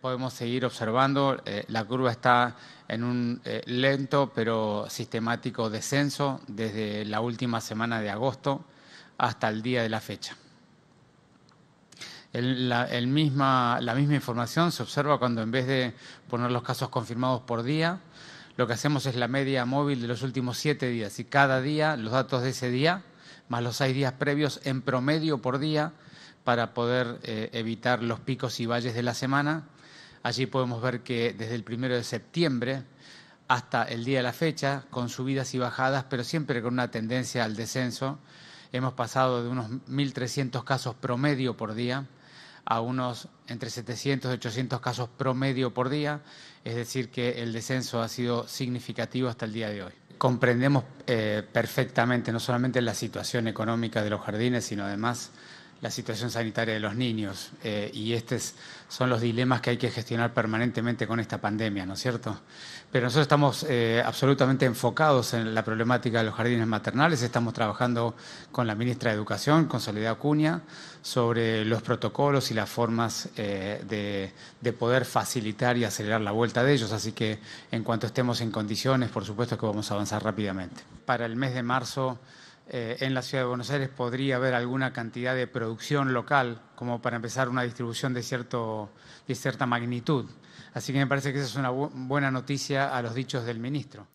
podemos seguir observando, eh, la curva está en un eh, lento pero sistemático descenso desde la última semana de agosto hasta el día de la fecha. la, misma, la misma información se observa cuando en vez de poner los casos confirmados por día, lo que hacemos es la media móvil de los últimos siete días y cada día los datos de ese día, más los seis días previos en promedio por día, para poder eh, evitar los picos y valles de la semana. Allí podemos ver que desde el primero de septiembre hasta el día de la fecha, con subidas y bajadas, pero siempre con una tendencia al descenso, hemos pasado de unos 1.300 casos promedio por día a unos entre 700 y 800 casos promedio por día, es decir, que el descenso ha sido significativo hasta el día de hoy. Comprendemos eh, perfectamente no solamente la situación económica de los jardines, sino además la situación sanitaria de los niños eh, y estos son los dilemas que hay que gestionar permanentemente con esta pandemia, ¿no es cierto? Pero nosotros estamos eh, absolutamente enfocados en la problemática de los jardines maternales, estamos trabajando con la ministra de Educación, con Soledad Acuña, sobre los protocolos y las formas eh, de, de poder facilitar y acelerar la vuelta de ellos, así que en cuanto estemos en condiciones, por supuesto que vamos a avanzar rápidamente. Para el mes de marzo eh, en la ciudad de Buenos Aires podría haber alguna cantidad de producción local como para empezar una distribución de, cierta magnitud. Así que me parece que esa es una buena noticia a los dichos del ministro.